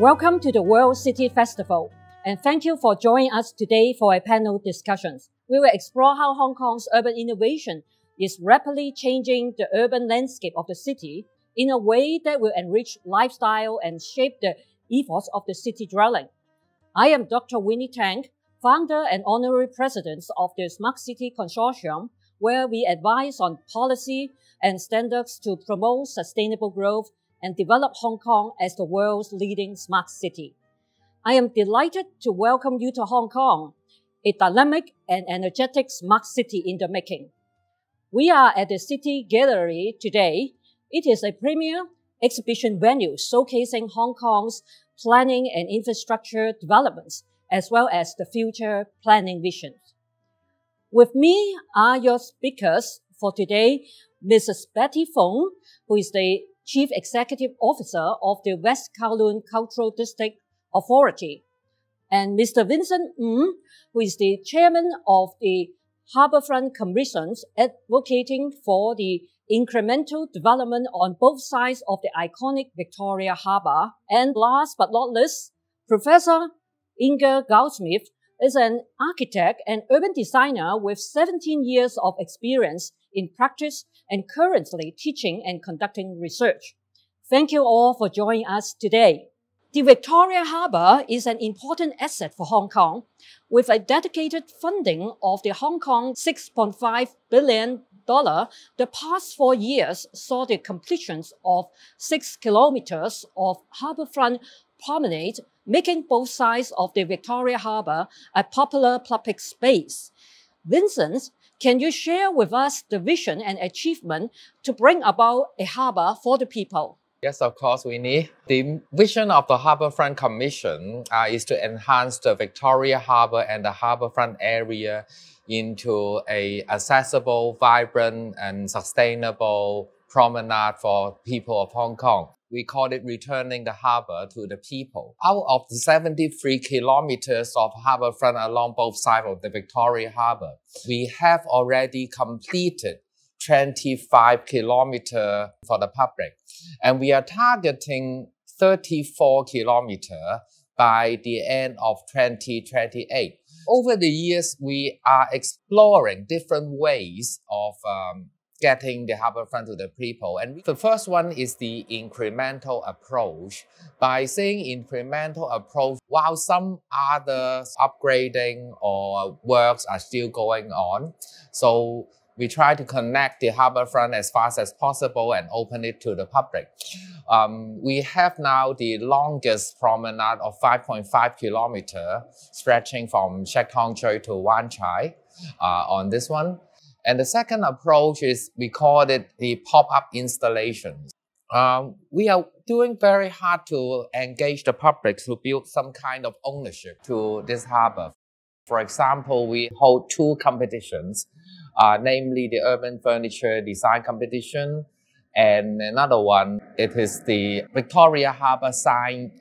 Welcome to the World City Festival, and thank you for joining us today for a panel discussions. We will explore how Hong Kong's urban innovation is rapidly changing the urban landscape of the city in a way that will enrich lifestyle and shape the ethos of the city dwelling. I am Dr. Winnie Tang, founder and honorary president of the Smart City Consortium, where we advise on policy and standards to promote sustainable growth and develop Hong Kong as the world's leading smart city. I am delighted to welcome you to Hong Kong, a dynamic and energetic smart city in the making. We are at the City Gallery today. It is a premier exhibition venue showcasing Hong Kong's planning and infrastructure developments, as well as the future planning visions. With me are your speakers for today, Mrs. Betty Fung, who is the Chief Executive Officer of the West Kowloon Cultural District Authority, and Mr. Vincent Ng, who is the Chairman of the Harbourfront Commissions advocating for the incremental development on both sides of the iconic Victoria Harbour. And last but not least, Professor Inge Goudsmit is an architect and urban designer with 17 years of experience in practice and currently teaching and conducting research. Thank you all for joining us today. The Victoria Harbour is an important asset for Hong Kong with a dedicated funding of the Hong Kong 6.5 billion dollar. The past four years saw the completion of six kilometers of harbourfront promenade, making both sides of the Victoria Harbour a popular public space. Vincent can you share with us the vision and achievement to bring about a harbor for the people? Yes, of course, Winnie. The vision of the Harbourfront Commission uh, is to enhance the Victoria Harbour and the harbourfront area into a accessible, vibrant, and sustainable promenade for people of Hong Kong we call it returning the harbor to the people. Out of the 73 kilometers of harbour harborfront along both sides of the Victoria Harbor, we have already completed 25 kilometer for the public. And we are targeting 34 kilometer by the end of 2028. Over the years, we are exploring different ways of um, getting the harborfront to the people. And the first one is the incremental approach. By saying incremental approach, while some other upgrading or works are still going on, so we try to connect the harborfront as fast as possible and open it to the public. Um, we have now the longest promenade of 5.5 kilometer stretching from Shek Tong Tsui to Wan Chai uh, on this one. And the second approach is we call it the pop-up installations. Um, we are doing very hard to engage the public to build some kind of ownership to this harbor. For example, we hold two competitions, uh, namely the urban furniture design competition and another one, it is the Victoria Harbour sign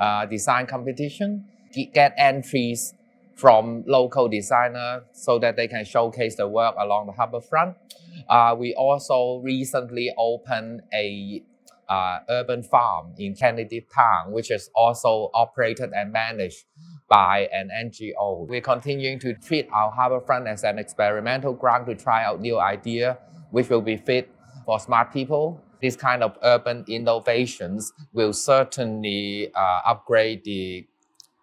uh, design competition. Get entries from local designer so that they can showcase the work along the harbor front. Uh, we also recently opened a uh, urban farm in Kennedy Town, which is also operated and managed by an NGO. We're continuing to treat our harborfront as an experimental ground to try out new ideas, which will be fit for smart people. This kind of urban innovations will certainly uh, upgrade the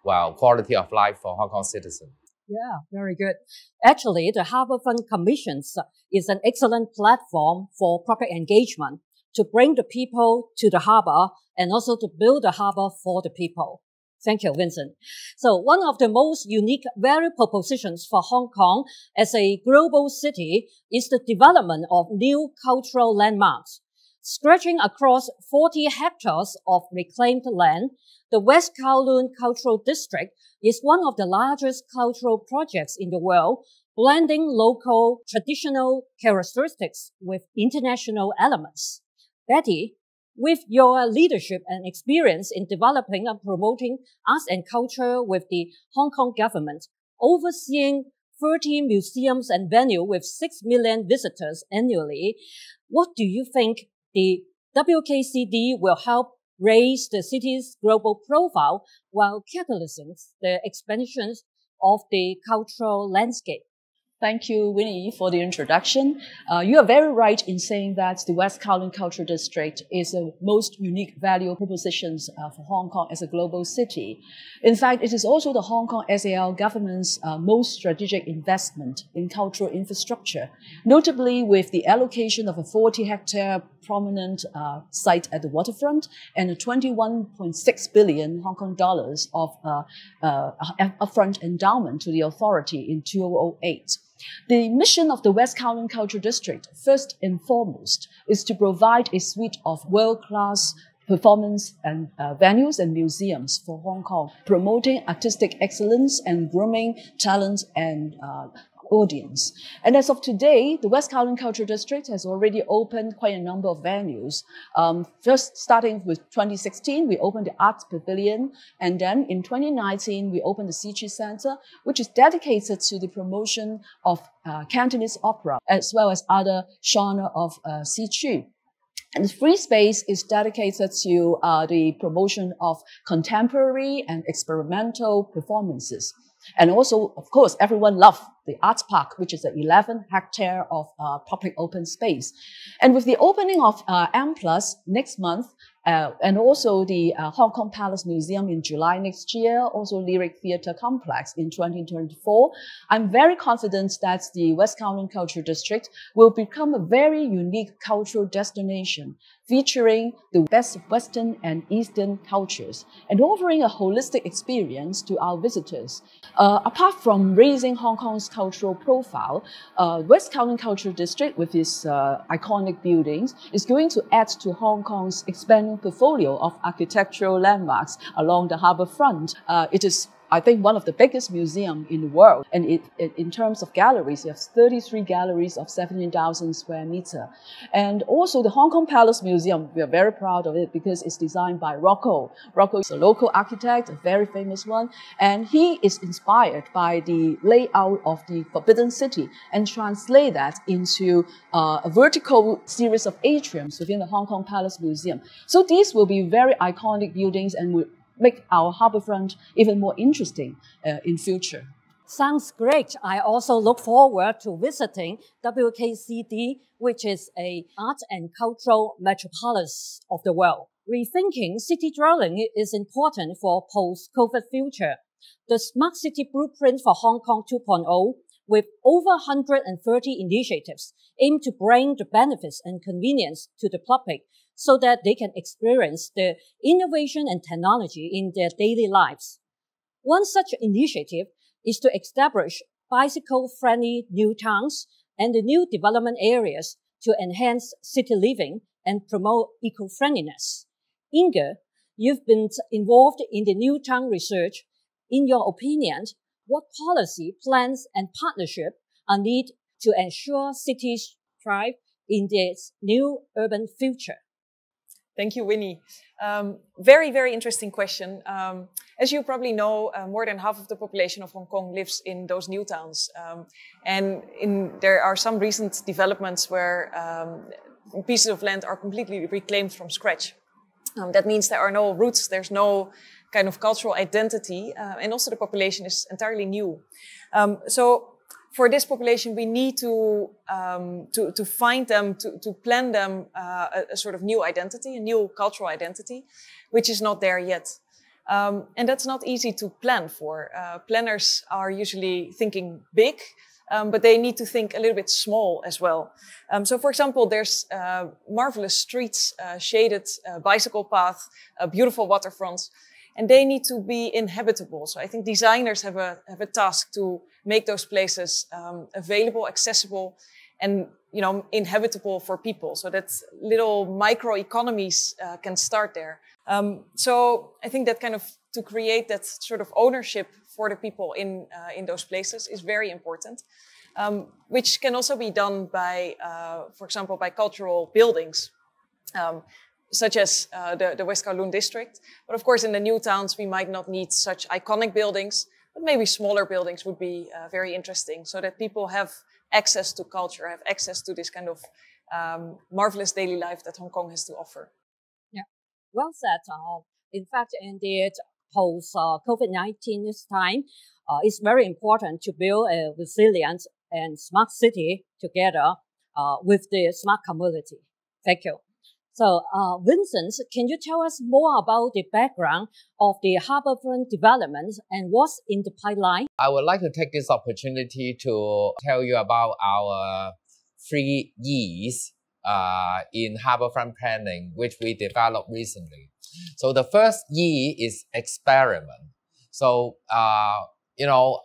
well, quality of life for Hong Kong citizens. Yeah, very good. Actually, the Harbourfront Commissions is an excellent platform for public engagement to bring the people to the harbor and also to build the harbor for the people. Thank you, Vincent. So one of the most unique value propositions for Hong Kong as a global city is the development of new cultural landmarks. Stretching across 40 hectares of reclaimed land, the West Kowloon Cultural District is one of the largest cultural projects in the world, blending local traditional characteristics with international elements. Betty, with your leadership and experience in developing and promoting arts and culture with the Hong Kong government, overseeing 13 museums and venues with 6 million visitors annually, what do you think the WKCD will help raise the city's global profile while catalyzing the expansion of the cultural landscape. Thank you, Winnie, for the introduction. Uh, you are very right in saying that the West Kowloon Cultural District is the most unique value propositions uh, for Hong Kong as a global city. In fact, it is also the Hong Kong SAR government's uh, most strategic investment in cultural infrastructure, notably with the allocation of a 40 hectare prominent uh, site at the waterfront and a 21.6 billion Hong Kong dollars of uh, uh, upfront endowment to the authority in 2008. The mission of the West Kowloon Cultural District, first and foremost, is to provide a suite of world-class performance and uh, venues and museums for Hong Kong, promoting artistic excellence and grooming talent and uh, audience. And as of today, the West Kowloon Cultural District has already opened quite a number of venues. Um, first, starting with 2016, we opened the Arts Pavilion, and then in 2019, we opened the Xiqu Center, which is dedicated to the promotion of uh, Cantonese opera, as well as other genre of uh, Xiqu. And the free space is dedicated to uh, the promotion of contemporary and experimental performances. And also, of course, everyone loves the Arts Park, which is an 11 hectare of uh, public open space. And with the opening of uh, M Plus next month, uh, and also the uh, Hong Kong Palace Museum in July next year, also Lyric Theatre Complex in 2024. I'm very confident that the West Kowloon Cultural District will become a very unique cultural destination featuring the best Western and Eastern cultures and offering a holistic experience to our visitors. Uh, apart from raising Hong Kong's cultural profile, uh, West Kowloon Cultural District with its uh, iconic buildings is going to add to Hong Kong's expanding portfolio of architectural landmarks along the harbour front. Uh, it is I think one of the biggest museum in the world. And it, it, in terms of galleries, you have 33 galleries of 17,000 square meter. And also the Hong Kong Palace Museum, we are very proud of it because it's designed by Rocco. Rocco is a local architect, a very famous one. And he is inspired by the layout of the Forbidden City and translate that into uh, a vertical series of atriums within the Hong Kong Palace Museum. So these will be very iconic buildings and will make our harborfront even more interesting uh, in future. Sounds great. I also look forward to visiting WKCD, which is a art and cultural metropolis of the world. Rethinking city dwelling is important for post-COVID future. The Smart City Blueprint for Hong Kong 2.0 with over 130 initiatives aim to bring the benefits and convenience to the public so that they can experience the innovation and technology in their daily lives. One such initiative is to establish bicycle-friendly new towns and the new development areas to enhance city living and promote eco-friendliness. Inge, you've been involved in the new town research. In your opinion, what policy, plans, and partnership are needed to ensure cities thrive in this new urban future? Thank you, Winnie. Um, very, very interesting question. Um, as you probably know, uh, more than half of the population of Hong Kong lives in those new towns. Um, and in, there are some recent developments where um, pieces of land are completely reclaimed from scratch. Um, that means there are no roots, there's no kind of cultural identity, uh, and also the population is entirely new. Um, so for this population, we need to um, to, to find them, to, to plan them uh, a, a, sort of new identity, a new cultural identity, which is not there yet. Um, and that's not easy to plan for. Uh, planners are usually thinking big, um, but they need to think a little bit small as well. Um, so, for example, there's uh, marvelous streets, uh, shaded uh, bicycle path, beautiful waterfronts and they need to be inhabitable. So I think designers have a have a task to make those places um, available, accessible, and you know inhabitable for people, so that little micro economies uh, can start there. Um, so I think that kind of to create that sort of ownership for the people in uh, in those places is very important. Um, which can also be done by, uh, for example, by cultural buildings. Um, such as uh, the, the West Kowloon district. But of course, in the new towns, we might not need such iconic buildings, but maybe smaller buildings would be uh, very interesting so that people have access to culture, have access to this kind of um, marvelous daily life that Hong Kong has to offer. Yeah. Well said. In fact, in the post uh, COVID 19 time, uh, it's very important to build a resilient and smart city together uh, with the smart community. Thank you. So, uh, Vincent, can you tell us more about the background of the harborfront development and what's in the pipeline? I would like to take this opportunity to tell you about our three E's uh, in harborfront planning, which we developed recently. So the first E is experiment. So, uh, you know,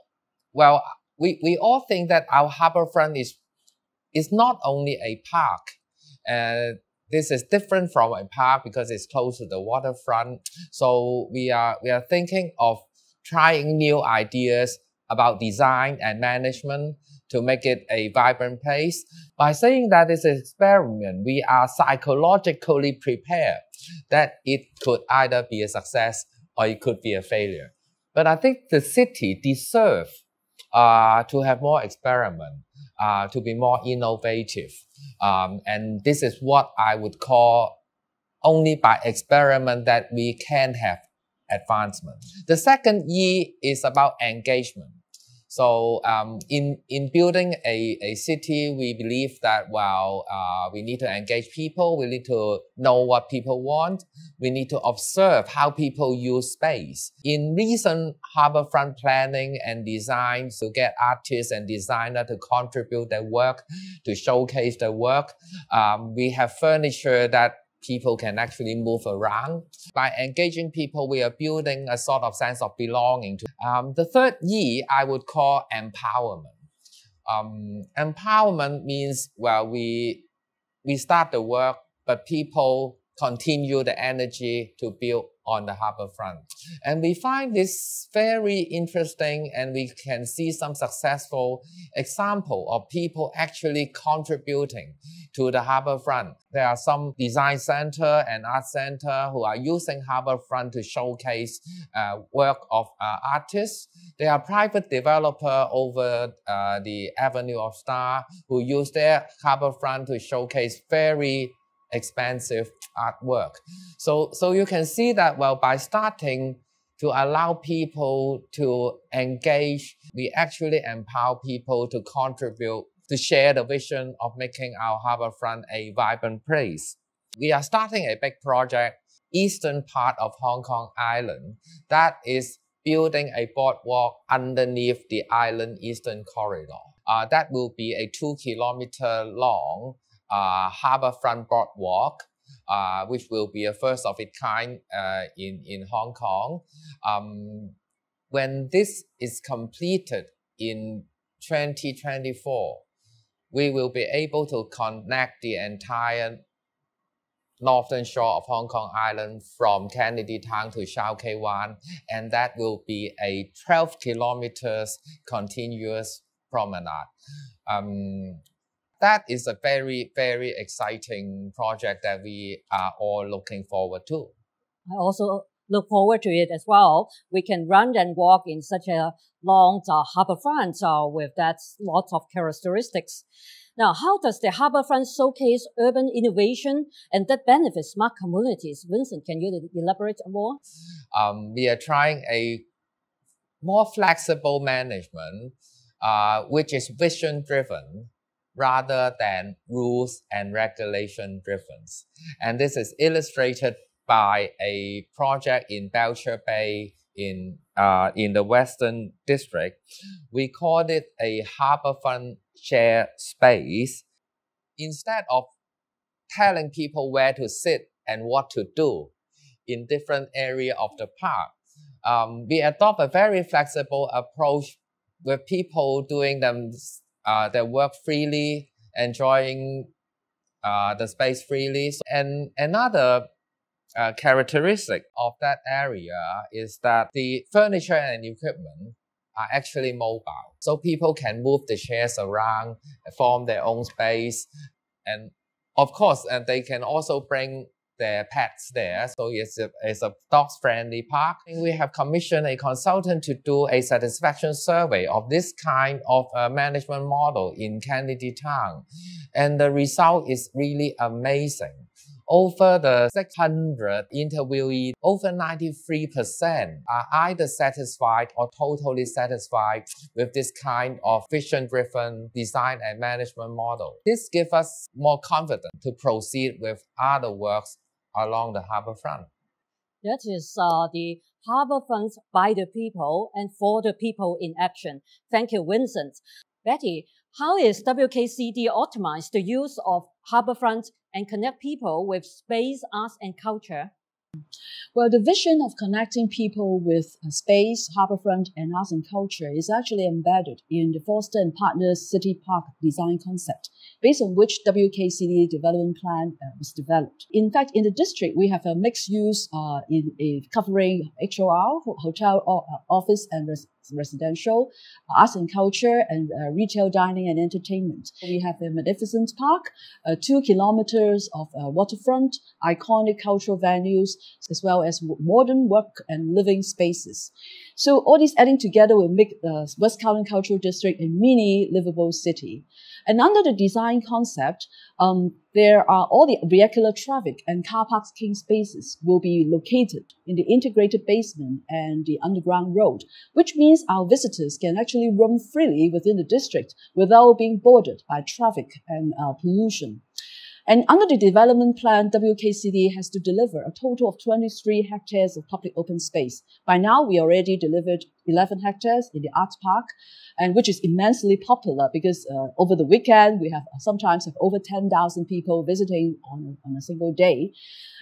well, we, we all think that our harborfront is, is not only a park. Uh, this is different from a park because it's close to the waterfront. So we are, we are thinking of trying new ideas about design and management to make it a vibrant place. By saying that an experiment, we are psychologically prepared that it could either be a success or it could be a failure. But I think the city deserves uh, to have more experiment, uh, to be more innovative. Um, and this is what I would call only by experiment that we can have advancement. The second E is about engagement. So um, in, in building a, a city, we believe that, while uh, we need to engage people. We need to know what people want. We need to observe how people use space. In recent harborfront planning and design to get artists and designers to contribute their work, to showcase their work, um, we have furniture that people can actually move around. By engaging people, we are building a sort of sense of belonging. To um, the third E, I would call empowerment. Um, empowerment means well, we we start the work, but people continue the energy to build on the harbor front. And we find this very interesting and we can see some successful example of people actually contributing to the harbor front. There are some design center and art center who are using harbor front to showcase uh, work of uh, artists. There are private developer over uh, the Avenue of Star who use their harbor front to showcase very expensive artwork. So, so you can see that, well, by starting to allow people to engage, we actually empower people to contribute, to share the vision of making our harborfront a vibrant place. We are starting a big project, eastern part of Hong Kong Island, that is building a boardwalk underneath the island eastern corridor. Uh, that will be a two kilometer long uh, Harbourfront Boardwalk, uh, which will be a first of its kind uh, in, in Hong Kong. Um, when this is completed in 2024, we will be able to connect the entire northern shore of Hong Kong Island from Kennedy Town to Shau Kei Wan, and that will be a 12 kilometers continuous promenade. Um, that is a very, very exciting project that we are all looking forward to. I also look forward to it as well. We can run and walk in such a long uh, harborfront uh, with that lots of characteristics. Now, how does the harborfront showcase urban innovation and that benefits smart communities? Vincent, can you elaborate more? Um, we are trying a more flexible management, uh, which is vision driven rather than rules and regulation driven. And this is illustrated by a project in Belcher Bay in, uh, in the Western District. We called it a harborfront share space. Instead of telling people where to sit and what to do in different area of the park, um, we adopt a very flexible approach with people doing them uh, they work freely, enjoying uh, the space freely. And another uh, characteristic of that area is that the furniture and equipment are actually mobile. So people can move the chairs around, form their own space. And of course, and they can also bring their pets there. So it's a, it's a dog-friendly park. And We have commissioned a consultant to do a satisfaction survey of this kind of uh, management model in Kennedy Town. And the result is really amazing. over the 600 interviewees, over 93% are either satisfied or totally satisfied with this kind of vision-driven design and management model. This gives us more confidence to proceed with other works along the harbor front. That is uh, the harbor front by the people and for the people in action. Thank you, Vincent. Betty, how is WKCD optimized the use of harborfront and connect people with space, arts, and culture? Well, the vision of connecting people with space, harborfront, and arts and culture is actually embedded in the Foster and Partners City Park design concept, based on which WKCD development plan uh, was developed. In fact, in the district, we have a mixed use uh, in, in covering HOR, hotel, uh, office, and res residential, arts and culture, and uh, retail dining and entertainment. We have a magnificent park, uh, two kilometers of uh, waterfront, iconic cultural venues, as well as modern work and living spaces. So all these adding together will make the West Kowloon Cultural District a mini livable city. And under the design concept, um, there are all the vehicular traffic and car parking spaces will be located in the integrated basement and the underground road, which means our visitors can actually roam freely within the district without being bordered by traffic and uh, pollution. And under the development plan, WKCD has to deliver a total of 23 hectares of public open space. By now, we already delivered 11 hectares in the arts park, and which is immensely popular because uh, over the weekend, we have sometimes have over 10,000 people visiting on, on a single day.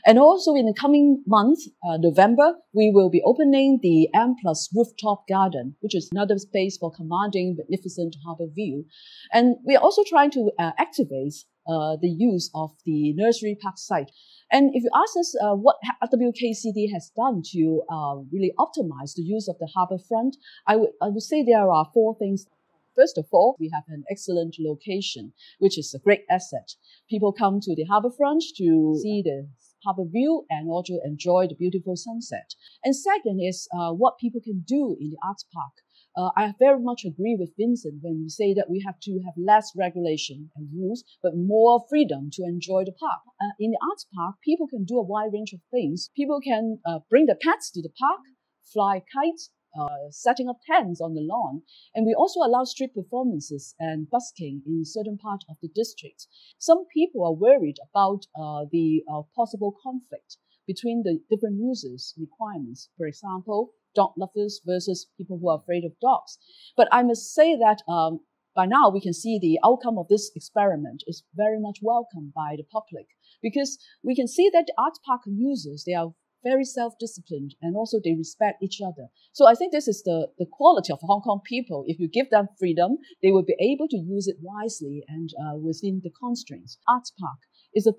And also in the coming month, uh, November, we will be opening the M Plus rooftop garden, which is another space for commanding magnificent harbor view. And we are also trying to uh, activate uh, the use of the nursery park site. And if you ask us uh, what WKCD has done to uh, really optimize the use of the harbor front, I would, I would say there are four things. First of all, we have an excellent location, which is a great asset. People come to the harbor front to see the harbor view and also enjoy the beautiful sunset. And second is uh, what people can do in the arts park. Uh, I very much agree with Vincent when we say that we have to have less regulation and rules, but more freedom to enjoy the park. Uh, in the arts park, people can do a wide range of things. People can uh, bring their pets to the park, fly kites, uh, setting up tents on the lawn. And we also allow street performances and busking in certain parts of the district. Some people are worried about uh, the uh, possible conflict between the different users' requirements. For example, dog lovers versus people who are afraid of dogs. But I must say that um, by now we can see the outcome of this experiment is very much welcomed by the public because we can see that the art park users, they are very self-disciplined and also they respect each other. So I think this is the, the quality of Hong Kong people. If you give them freedom, they will be able to use it wisely and uh, within the constraints. Arts Park is a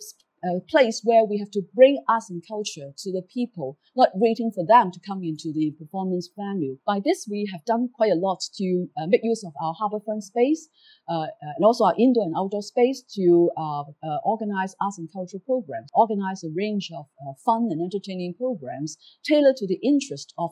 a place where we have to bring arts and culture to the people, not waiting for them to come into the performance venue. By this, we have done quite a lot to uh, make use of our harborfront space uh, uh, and also our indoor and outdoor space to uh, uh, organize arts and cultural programs, organize a range of uh, fun and entertaining programs tailored to the interest of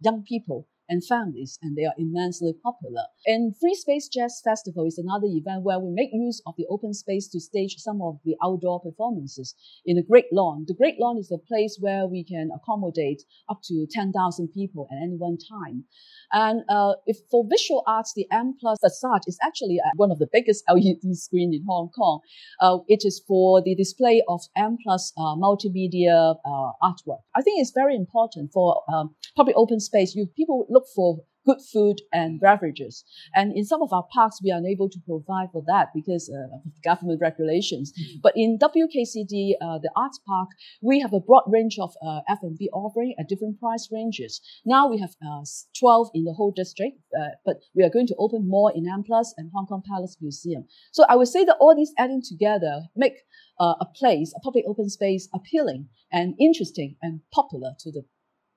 young people and families, and they are immensely popular. And Free Space Jazz Festival is another event where we make use of the open space to stage some of the outdoor performances in the Great Lawn. The Great Lawn is a place where we can accommodate up to 10,000 people at any one time. And uh, if for visual arts, the M Plus facade is actually uh, one of the biggest LED screen in Hong Kong. Uh, it is for the display of M Plus uh, multimedia uh, artwork. I think it's very important for um, public open space. You people look for good food and beverages. And in some of our parks, we are unable to provide for that because uh, of government regulations. Mm-hmm. But in WKCD, uh, the arts park, we have a broad range of uh, F&B offering at different price ranges. Now we have uh, 12 in the whole district, uh, but we are going to open more in M Plus and Hong Kong Palace Museum. So I would say that all these adding together make uh, a place, a public open space, appealing and interesting and popular to the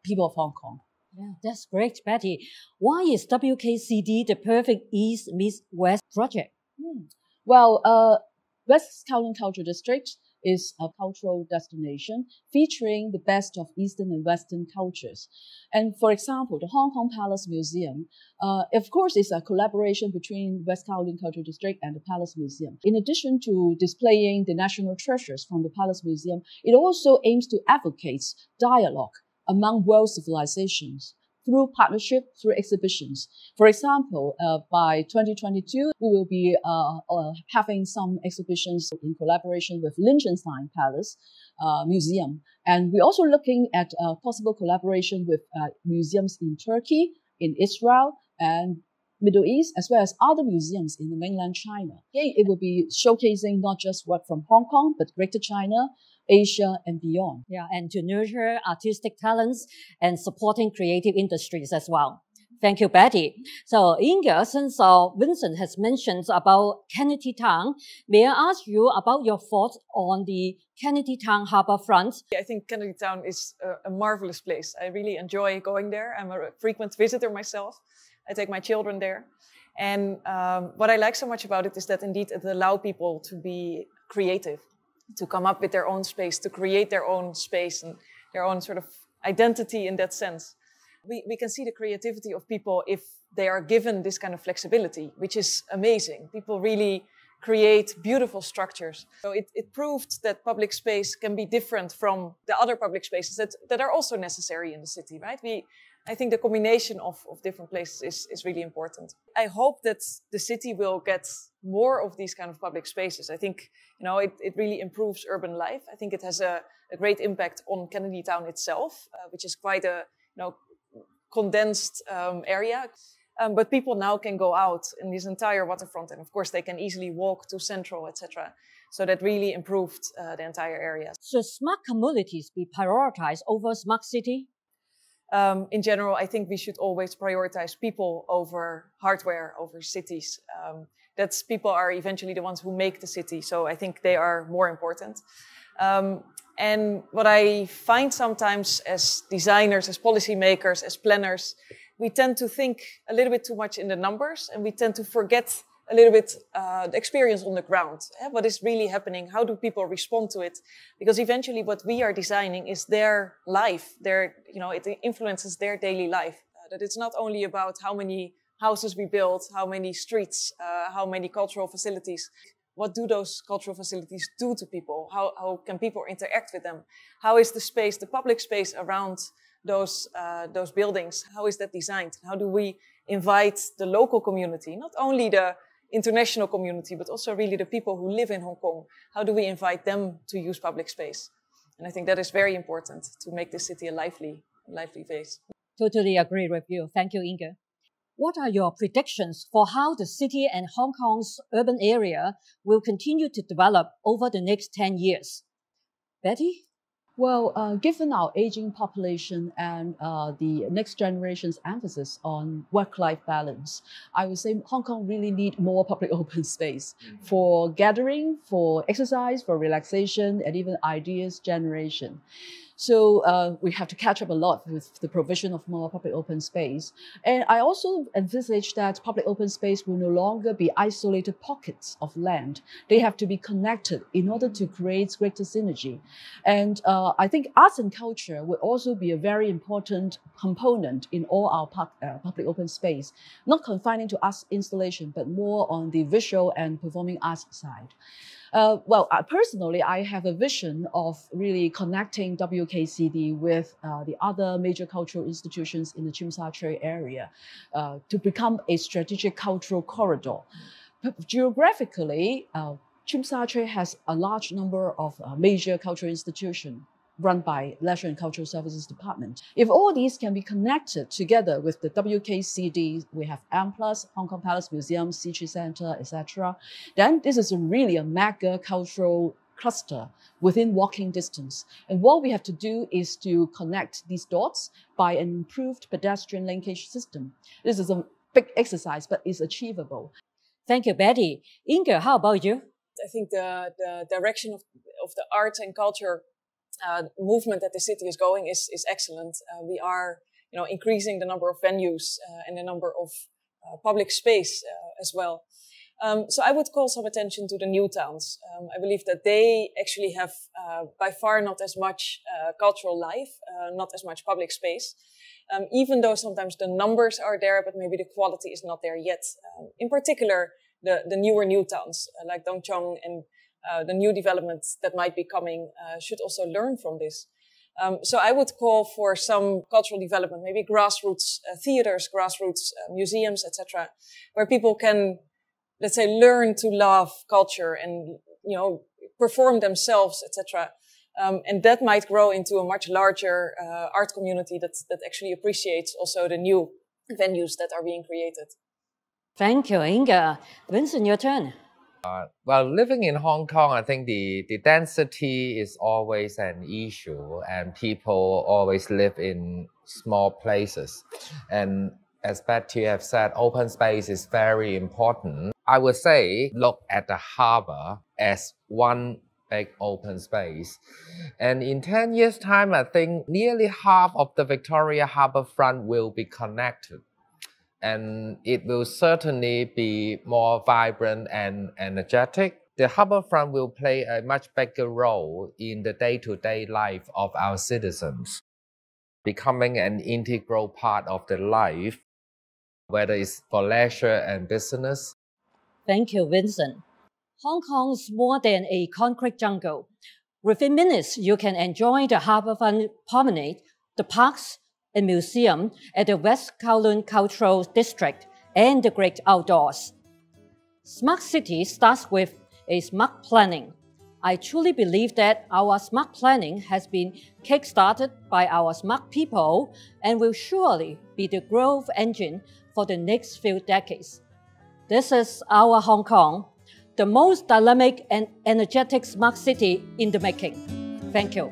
people of Hong Kong. Yeah, that's great, Betty. Why is WKCD the perfect East meets West project? Hmm. Well, uh, West Kowloon Cultural District is a cultural destination featuring the best of Eastern and Western cultures. And for example, the Hong Kong Palace Museum, uh, of course, is a collaboration between West Kowloon Cultural District and the Palace Museum. In addition to displaying the national treasures from the Palace Museum, it also aims to advocate dialogue among world civilizations through partnership, through exhibitions. For example, uh, by 2022, we will be uh, uh, having some exhibitions in collaboration with Liechtenstein Palace uh, Museum. And we're also looking at possible collaboration with uh, museums in Turkey, in Israel, and Middle East, as well as other museums in the mainland China. It will be showcasing not just work from Hong Kong, but Greater China, Asia, and beyond. Yeah, and to nurture artistic talents and supporting creative industries as well. Thank you, Betty. So, Inge, since uh, Vincent has mentioned about Kennedy Town, may I ask you about your thoughts on the Kennedy Town harbor front? I think Kennedy Town is a, a marvelous place. I really enjoy going there. I'm a frequent visitor myself. I take my children there. And um, what I like so much about it is that indeed it allows people to be creative to come up with their own space, to create their own space and their own sort of identity in that sense. We, we can see the creativity of people if they are given this kind of flexibility, which is amazing. People really create beautiful structures. So it, it proved that public space can be different from the other public spaces that, that are also necessary in the city, right? We, I think the combination of, of different places is, is really important. I hope that the city will get more of these kind of public spaces. I think, you know, it, it really improves urban life. I think it has a, a great impact on Kennedy Town itself, uh, which is quite a, you know, condensed um, area. Um, but people now can go out in this entire waterfront, and of course they can easily walk to Central, etc. So that really improved uh, the entire area. Should smart communities be prioritized over smart city? Um, in general, I think we should always prioritize people over hardware, over cities. Um, that's people are eventually the ones who make the city. So I think they are more important. Um, and what I find sometimes as designers, as policymakers, as planners, we tend to think a little bit too much in the numbers and we tend to forget a little bit uh, the experience on the ground. Eh? What is really happening? How do people respond to it? Because eventually, what we are designing is their life. Their, you know, it influences their daily life. Uh, that it's not only about how many houses we build, how many streets, uh, how many cultural facilities. What do those cultural facilities do to people? How, how can people interact with them? How is the space, the public space around those uh, those buildings? How is that designed? How do we invite the local community, not only the international community, but also really the people who live in Hong Kong. How do we invite them to use public space? And I think that is very important to make this city a lively, lively place. Totally agree with you. Thank you, Inge. What are your predictions for how the city and Hong Kong's urban area will continue to develop over the next 10 years? Betty? Well, uh, given our aging population and uh, the next generation's emphasis on work-life balance, I would say Hong Kong really need more public open space mm-hmm. for gathering, for exercise, for relaxation, and even ideas generation. So uh, we have to catch up a lot with the provision of more public open space. And I also envisage that public open space will no longer be isolated pockets of land. They have to be connected in order to create greater synergy. And uh, I think arts and culture will also be a very important component in all our uh, public open space, not confining to arts installation, but more on the visual and performing arts side. Uh, well, uh, personally, I have a vision of really connecting WKCD with uh, the other major cultural institutions in the Sha Tsui area uh, to become a strategic cultural corridor. Geographically, uh, Tsim Sha has a large number of uh, major cultural institutions run by Leisure and Cultural Services Department. If all these can be connected together with the WKCD, we have M+, Hong Kong Palace Museum, Xiqu Center, etc., then this is a really a mega cultural cluster within walking distance. And what we have to do is to connect these dots by an improved pedestrian linkage system. This is a big exercise, but it's achievable. Thank you, Betty. Inge, how about you? I think the, the direction of, of the arts and culture uh, movement that the city is going is is excellent. Uh, we are, you know, increasing the number of venues uh, and the number of uh, public space uh, as well. Um, so I would call some attention to the new towns. Um, I believe that they actually have uh, by far not as much cultural life, not as much public space. Um, even though sometimes the numbers are there, but maybe the quality is not there yet. Um, in particular, the, the newer new towns like Tung Chung and uh, the new developments that might be coming uh, should also learn from this. Um, so I would call for some cultural development, maybe grassroots uh, theaters, grassroots uh, museums, etc., where people can, let's say, learn to love culture and you know perform themselves, etc. Um, and that might grow into a much larger uh, art community that that actually appreciates also the new venues that are being created. Thank you, Inge. Vincent, your turn. Uh, well, living in Hong Kong, I think the, the density is always an issue, and people always live in small places. And as Betty have said, open space is very important. I would say look at the harbor as one big open space. And in 10 years' time, I think nearly half of the Victoria Harbour front will be connected and it will certainly be more vibrant and energetic. The harbourfront will play a much bigger role in the day-to-day life of our citizens, becoming an integral part of their life, whether it's for leisure and business. Thank you, Vincent. Hong Kong's more than a concrete jungle. Within minutes, you can enjoy the harbourfront promenade, the parks, a museum at the West Kowloon Cultural District, and the great outdoors. Smart City starts with a smart planning. I truly believe that our smart planning has been kickstarted by our smart people and will surely be the growth engine for the next few decades. This is our Hong Kong, the most dynamic and energetic smart city in the making. Thank you.